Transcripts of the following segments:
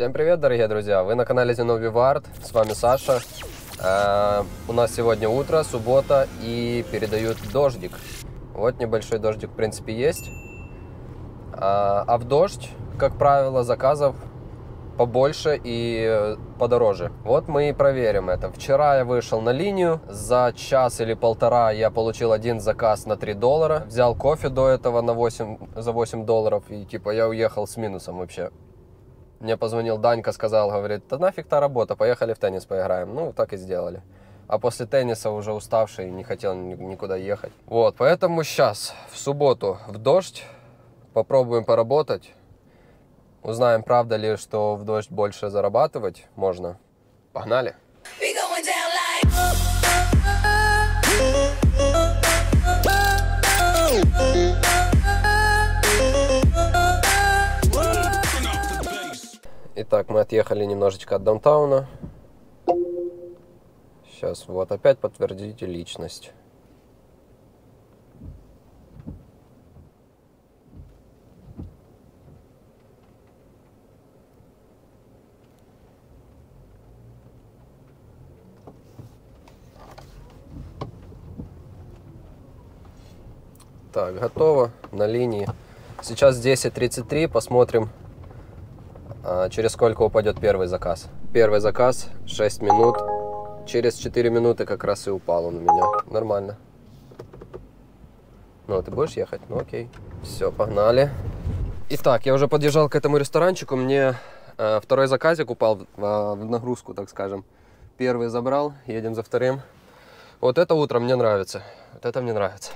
Всем привет, дорогие друзья! Вы на канале Zenobi Вард, с вами Саша. Э, у нас сегодня утро, суббота, и передают дождик. Вот небольшой дождик, в принципе, есть. А, а в дождь, как правило, заказов побольше и э, подороже. Вот мы и проверим это. Вчера я вышел на линию, за час или полтора я получил один заказ на 3 доллара. Взял кофе до этого на 8, за 8 долларов и типа я уехал с минусом вообще. Мне позвонил Данька, сказал, говорит, да нафиг та работа, поехали в теннис поиграем. Ну, так и сделали. А после тенниса уже уставший, не хотел никуда ехать. Вот, поэтому сейчас, в субботу, в дождь, попробуем поработать. Узнаем, правда ли, что в дождь больше зарабатывать можно. Погнали! Итак, мы отъехали немножечко от даунтауна. Сейчас, вот, опять подтвердите личность. Так, готово на линии. Сейчас 10.33, посмотрим, через сколько упадет первый заказ. Первый заказ 6 минут. Через 4 минуты как раз и упал он у меня. Нормально. Ну, ты будешь ехать? Ну, окей. Все, погнали. Итак, я уже подъезжал к этому ресторанчику. Мне э, второй заказик упал э, в нагрузку, так скажем. Первый забрал, едем за вторым. Вот это утро мне нравится. Вот это мне нравится.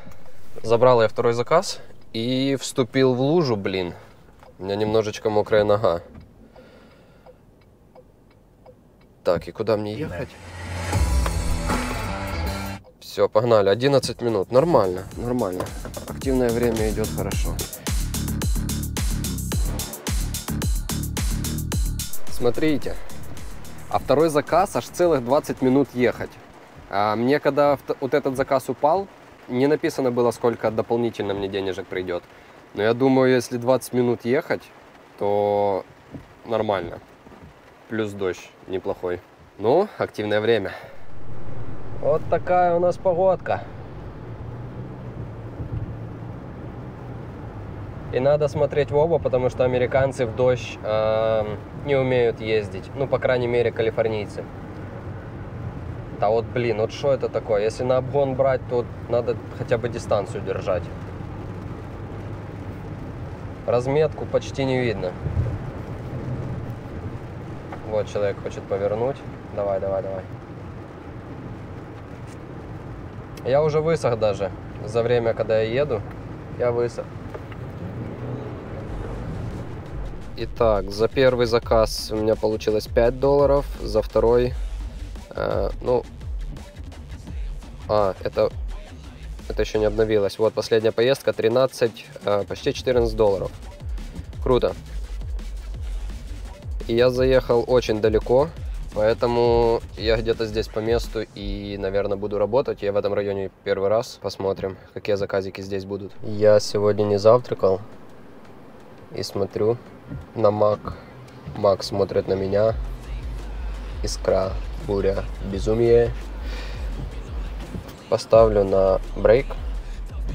Забрал я второй заказ и вступил в лужу, блин. У меня немножечко мокрая нога. Так, и куда мне ехать? Все, погнали. 11 минут. Нормально, нормально. Активное время идет хорошо. Смотрите. А второй заказ аж целых 20 минут ехать. А мне когда вот этот заказ упал, не написано было, сколько дополнительно мне денежек придет. Но я думаю, если 20 минут ехать, то нормально. Плюс дождь неплохой. Ну, активное время. Вот такая у нас погодка. И надо смотреть в оба, потому что американцы в дождь э, не умеют ездить. Ну, по крайней мере, калифорнийцы. А вот, блин, вот что это такое? Если на обгон брать, то надо хотя бы дистанцию держать. Разметку почти не видно. Вот человек хочет повернуть. Давай, давай, давай. Я уже высох даже. За время, когда я еду, я высох. Итак, за первый заказ у меня получилось 5 долларов, за второй Э, ну, а, это, это еще не обновилось. Вот последняя поездка, 13, э, почти 14 долларов. Круто. И я заехал очень далеко, поэтому я где-то здесь по месту и, наверное, буду работать. Я в этом районе первый раз. Посмотрим, какие заказики здесь будут. Я сегодня не завтракал и смотрю на Мак. Мак смотрит на меня. Искра буря, безумие. Поставлю на брейк.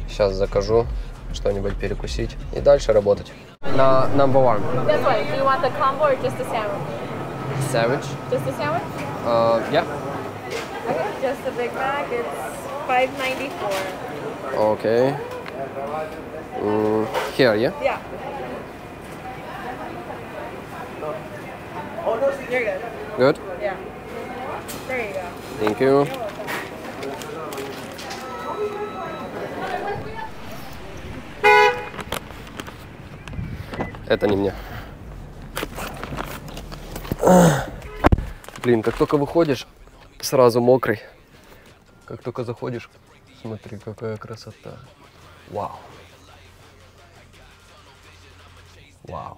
Сейчас закажу что-нибудь перекусить и дальше работать. На number one. That's right. Do you want the combo or just the sandwich? Sandwich? Just the sandwich? Uh, yeah. Okay, just the Big Mac. It's five ninety four. Okay. Mm, here, yeah? Yeah. You're good. Good? Yeah. There you go. Thank you. Это не мне. Блин, как только выходишь, сразу мокрый. Как только заходишь, смотри, какая красота. Вау. Вау.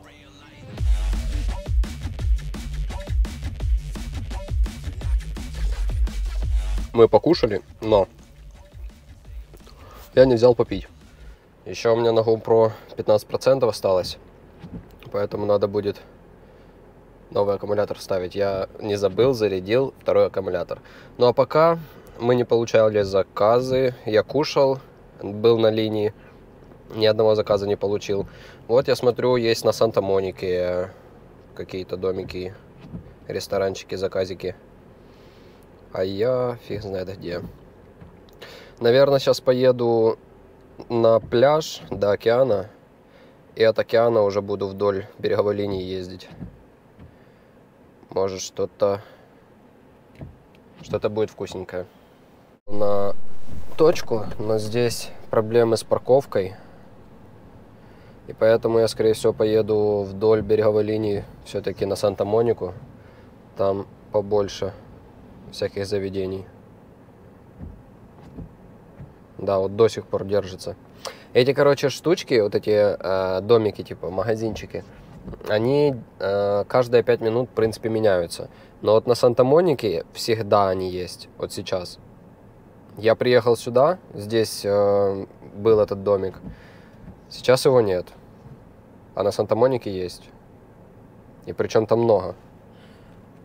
Мы покушали, но я не взял попить. Еще у меня на GoPro 15% осталось, поэтому надо будет новый аккумулятор ставить. Я не забыл, зарядил второй аккумулятор. Ну а пока мы не получали заказы, я кушал, был на линии, ни одного заказа не получил. Вот я смотрю, есть на Санта-Монике какие-то домики, ресторанчики, заказики. А я фиг знает где. Наверное, сейчас поеду на пляж до океана. И от океана уже буду вдоль береговой линии ездить. Может что-то что-то будет вкусненькое. На точку, но здесь проблемы с парковкой. И поэтому я, скорее всего, поеду вдоль береговой линии все-таки на Санта-Монику. Там побольше всяких заведений. Да, вот до сих пор держится. Эти, короче, штучки, вот эти э, домики, типа магазинчики, они э, каждые 5 минут, в принципе, меняются. Но вот на Санта-Монике всегда они есть, вот сейчас. Я приехал сюда, здесь э, был этот домик. Сейчас его нет. А на Санта-Монике есть. И причем там много.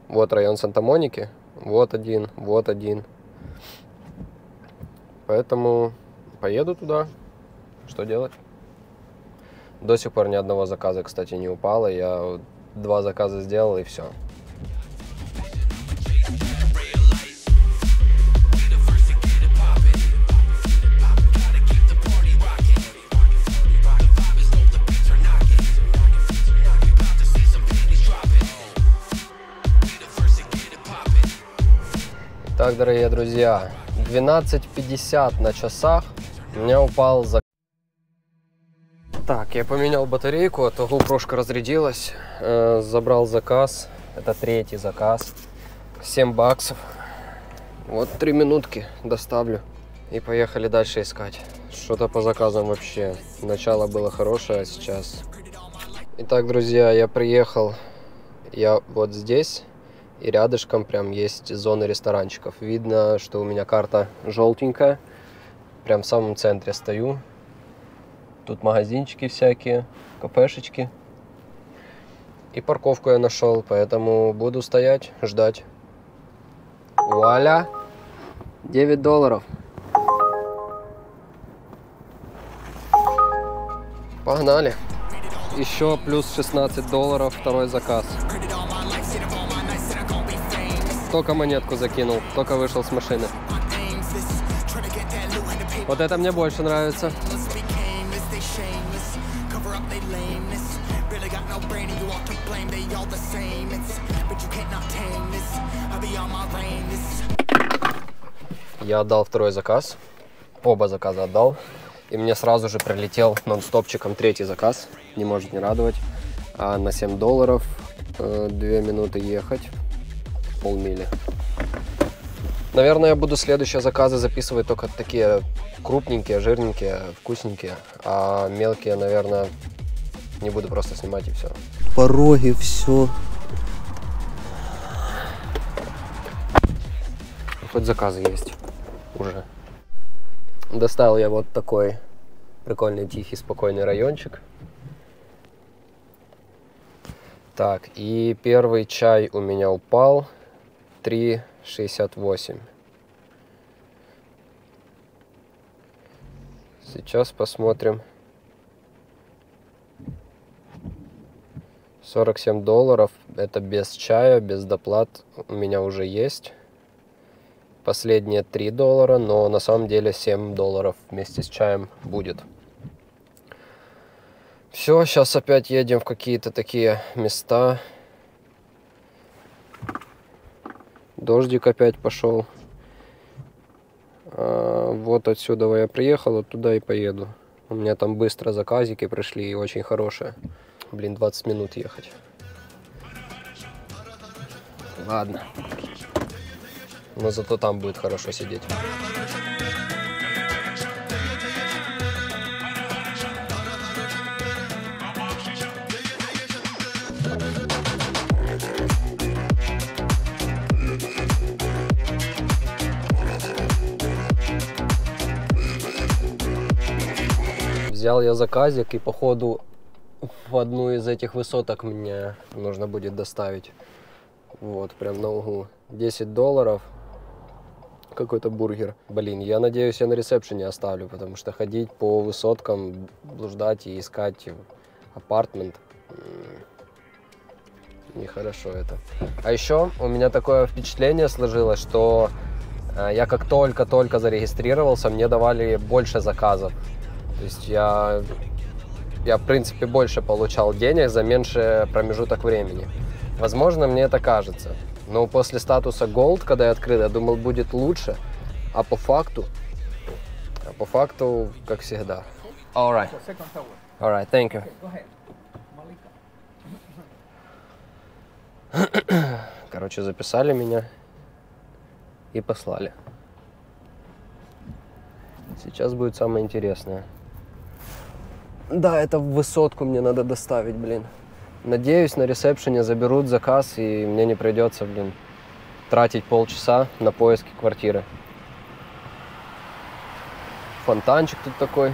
Вот район Санта-Моники, вот один, вот один. Поэтому поеду туда. Что делать? До сих пор ни одного заказа, кстати, не упало. Я два заказа сделал и все. Так, дорогие друзья, 12.50 на часах. У меня упал за... Так, я поменял батарейку, а то GoPro разрядилась. Э, забрал заказ. Это третий заказ. 7 баксов. Вот три минутки доставлю. И поехали дальше искать. Что-то по заказам вообще. Начало было хорошее, а сейчас... Итак, друзья, я приехал. Я вот здесь. И рядышком прям есть зоны ресторанчиков. Видно, что у меня карта желтенькая. Прям в самом центре стою. Тут магазинчики всякие, кафешечки. И парковку я нашел, поэтому буду стоять, ждать. Вуаля! 9 долларов. Погнали. Еще плюс 16 долларов второй заказ. Только монетку закинул, только вышел с машины. Вот это мне больше нравится. Я отдал второй заказ. Оба заказа отдал. И мне сразу же прилетел нон-стопчиком третий заказ. Не может не радовать. А на 7 долларов, 2 э, минуты ехать полмили. Наверное, я буду следующие заказы записывать только такие крупненькие, жирненькие, вкусненькие. А мелкие, наверное, не буду просто снимать и все. Пороги, все. Хоть заказы есть уже. Достал я вот такой прикольный, тихий, спокойный райончик. Так, и первый чай у меня упал. 3,68. Сейчас посмотрим. 47 долларов. Это без чая, без доплат у меня уже есть. Последние 3 доллара, но на самом деле 7 долларов вместе с чаем будет. Все, сейчас опять едем в какие-то такие места. Дождик опять пошел. А, вот отсюда я приехал, вот туда и поеду. У меня там быстро заказики пришли и очень хорошие. Блин, 20 минут ехать. Ладно. Но зато там будет хорошо сидеть. Взял я заказик и походу в одну из этих высоток мне нужно будет доставить. Вот, прям на углу. 10 долларов. Какой-то бургер. Блин, я надеюсь, я на ресепшене оставлю, потому что ходить по высоткам, блуждать и искать апартмент, нехорошо это. А еще у меня такое впечатление сложилось, что э, я как только-только зарегистрировался, мне давали больше заказов. То есть я, я, в принципе, больше получал денег за меньше промежуток времени. Возможно, мне это кажется. Но после статуса Gold, когда я открыл, я думал, будет лучше. А по факту, а по факту, как всегда. Alright. Alright, thank you. Короче, записали меня и послали. Сейчас будет самое интересное. Да, это в высотку мне надо доставить, блин. Надеюсь, на ресепшене заберут заказ, и мне не придется, блин, тратить полчаса на поиски квартиры. Фонтанчик тут такой.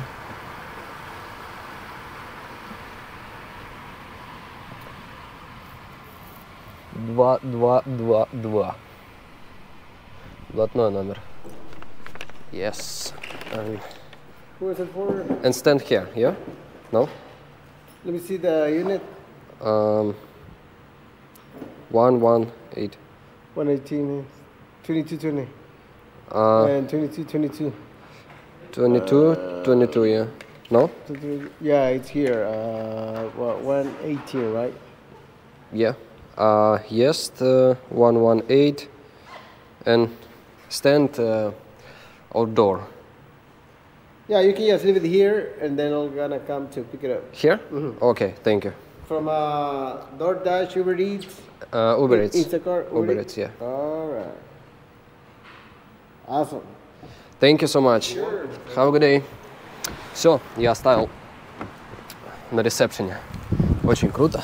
Два, два, два, два. Блатной номер. Yes. And, Who is it for? and stand here, yeah? No? Let me see the unit. Um, one, one, eight. 118, 2220, Uh, and 2222. 22, 22, yeah. No? Yeah, it's here. Uh, what, 118, right? Yeah. Uh, yes, the 118 and stand uh, outdoor. Yeah, you can just leave it here, and then I'm gonna come to pick it up. Here? Okay, thank you. From uh, DoorDash, Uber Eats, Uh, Uber Eats. Instacart, Uber Eats, yeah. All right. Awesome. Thank you so much. Have a good day. Все, я оставил на ресепшене. Очень круто.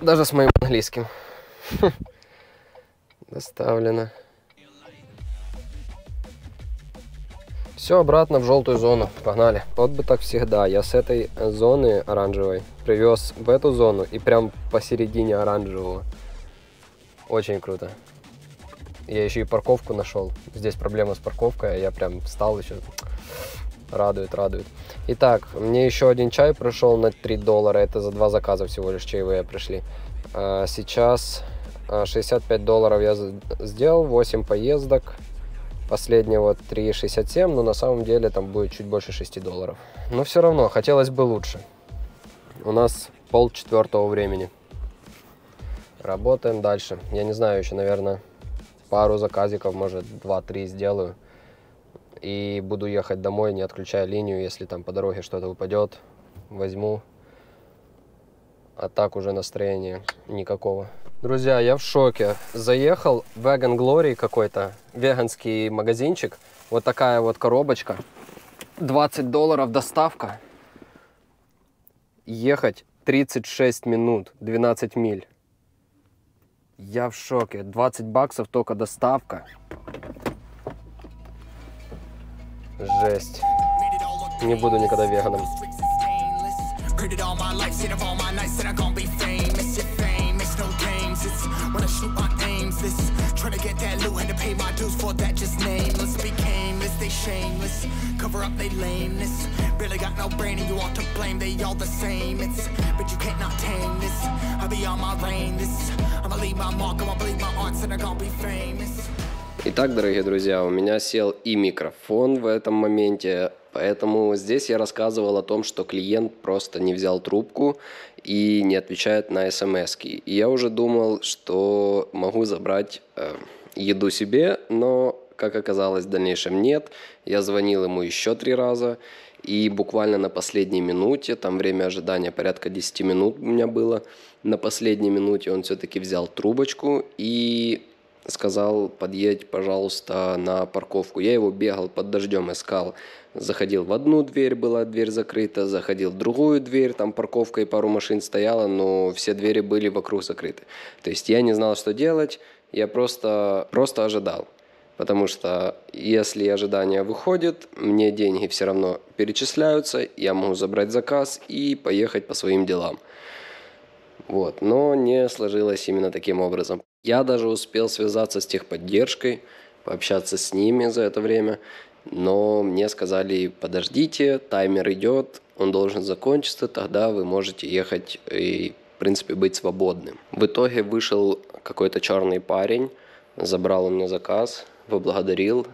Даже с моим английским. Доставлено. Все обратно в желтую зону. Погнали. Вот бы так всегда. Я с этой зоны оранжевой привез в эту зону и прям посередине оранжевого. Очень круто. Я еще и парковку нашел. Здесь проблема с парковкой, а я прям встал еще. Радует, радует. Итак, мне еще один чай пришел на 3 доллара. Это за два заказа всего лишь чаевые пришли. А, Сейчас а, 65 долларов я сделал, 8 поездок. Последнего 3,67, но на самом деле там будет чуть больше 6 долларов. Но все равно, хотелось бы лучше. У нас пол четвертого времени. Работаем дальше. Я не знаю, еще, наверное, пару заказиков, может, 2-3 сделаю. И буду ехать домой, не отключая линию, если там по дороге что-то упадет, возьму. А так уже настроения никакого. Друзья, я в шоке. Заехал в Vegan Glory какой-то, веганский магазинчик. Вот такая вот коробочка. 20 долларов доставка. Ехать 36 минут, 12 миль. Я в шоке. 20 баксов только доставка. Жесть. Не буду никогда веганом. Games, it's when I shoot my aims. This trying to get that loot and to pay my dues for that just nameless. Became this, they shameless. Cover up they lameness. Really got no brain and you all to blame, they all the same. It's but you can't not tame this. I'll be on my reign. This I'ma leave my mark, I'ma bleed my aunts and I'm gonna be famous. Итак, дорогие друзья, у меня сел и микрофон в этом моменте, поэтому здесь я рассказывал о том, что клиент просто не взял трубку и не отвечает на смс. И я уже думал, что могу забрать э, еду себе, но, как оказалось, в дальнейшем нет. Я звонил ему еще три раза, и буквально на последней минуте, там время ожидания порядка 10 минут у меня было, на последней минуте он все-таки взял трубочку и сказал, подъедь, пожалуйста, на парковку. Я его бегал под дождем, искал. Заходил в одну дверь, была дверь закрыта, заходил в другую дверь, там парковка и пару машин стояло, но все двери были вокруг закрыты. То есть я не знал, что делать, я просто, просто ожидал. потому что если ожидание выходит, мне деньги все равно перечисляются, я могу забрать заказ и поехать по своим делам. Вот, но не сложилось именно таким образом. Я даже успел связаться с техподдержкой, пообщаться с ними за это время, но мне сказали, подождите, таймер идет, он должен закончиться, тогда вы можете ехать и, в принципе, быть свободным. В итоге вышел какой-то черный парень, забрал у меня заказ, поблагодарил,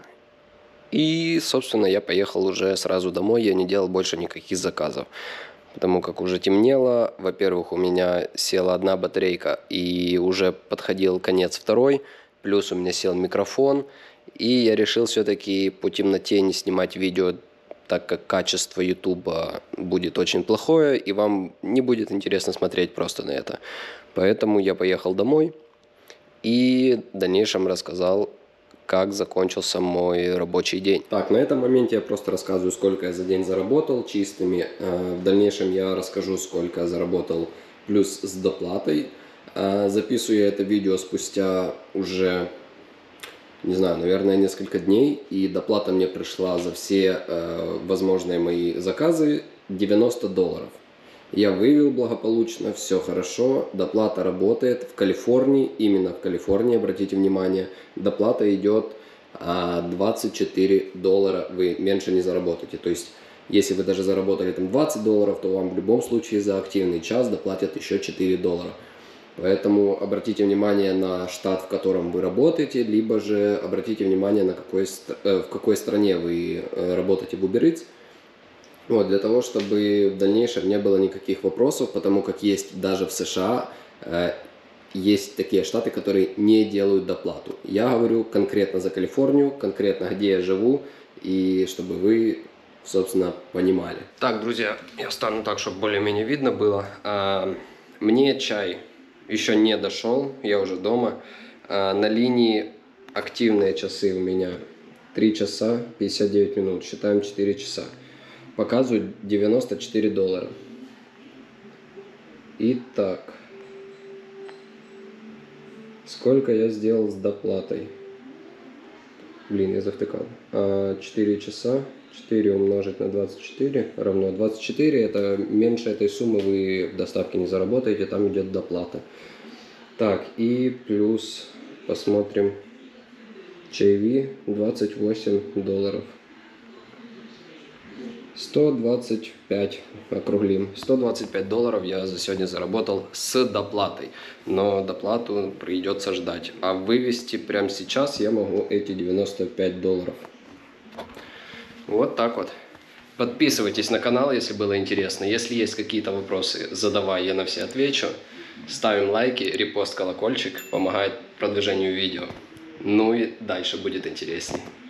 и, собственно, я поехал уже сразу домой, я не делал больше никаких заказов. Потому как уже темнело, во-первых, у меня села одна батарейка и уже подходил конец второй, плюс у меня сел микрофон, и я решил все-таки по темноте не снимать видео, так как качество YouTube будет очень плохое, и вам не будет интересно смотреть просто на это. Поэтому я поехал домой и в дальнейшем рассказал как закончился мой рабочий день. Так, на этом моменте я просто рассказываю, сколько я за день заработал чистыми. Э, в дальнейшем я расскажу, сколько я заработал плюс с доплатой. Э, записываю я это видео спустя уже, не знаю, наверное, несколько дней. И доплата мне пришла за все э, возможные мои заказы 90 долларов. Я вывел благополучно, все хорошо, доплата работает в Калифорнии, именно в Калифорнии, обратите внимание, доплата идет 24 а, доллара, вы меньше не заработаете. То есть, если вы даже заработали там 20 долларов, то вам в любом случае за активный час доплатят еще 4 доллара. Поэтому обратите внимание на штат, в котором вы работаете, либо же обратите внимание на какой, э, в какой стране вы э, работаете в Uber Eats. Вот, для того, чтобы в дальнейшем не было никаких вопросов, потому как есть даже в США э, есть такие штаты, которые не делают доплату. Я говорю конкретно за Калифорнию, конкретно где я живу, и чтобы вы, собственно, понимали. Так, друзья, я стану так, чтобы более-менее видно было. А, мне чай еще не дошел, я уже дома. А, на линии активные часы у меня 3 часа 59 минут, считаем 4 часа показывают 94 доллара. Итак, сколько я сделал с доплатой? Блин, я завтыкал. 4 а, часа, 4 умножить на 24 равно 24. Это меньше этой суммы вы в доставке не заработаете, там идет доплата. Так, и плюс посмотрим чайви 28 долларов. 125, округлим, 125 долларов я за сегодня заработал с доплатой. Но доплату придется ждать. А вывести прямо сейчас я могу эти 95 долларов. Вот так вот. Подписывайтесь на канал, если было интересно. Если есть какие-то вопросы, задавай, я на все отвечу. Ставим лайки, репост, колокольчик. Помогает продвижению видео. Ну и дальше будет интересней. Пока.